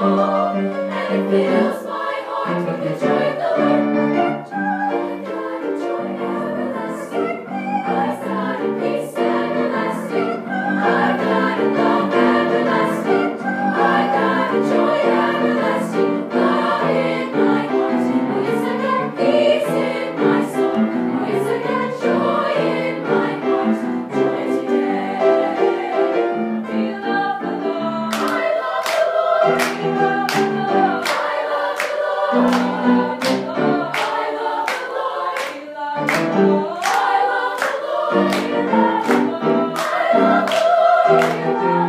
oh, and it feels I love the Lord.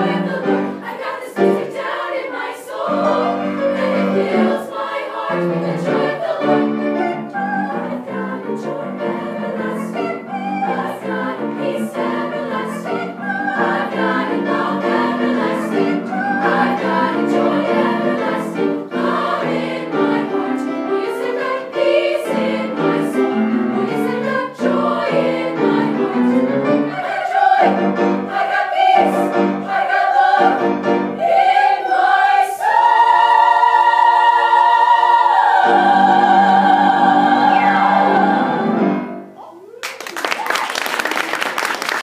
joy in the Lord.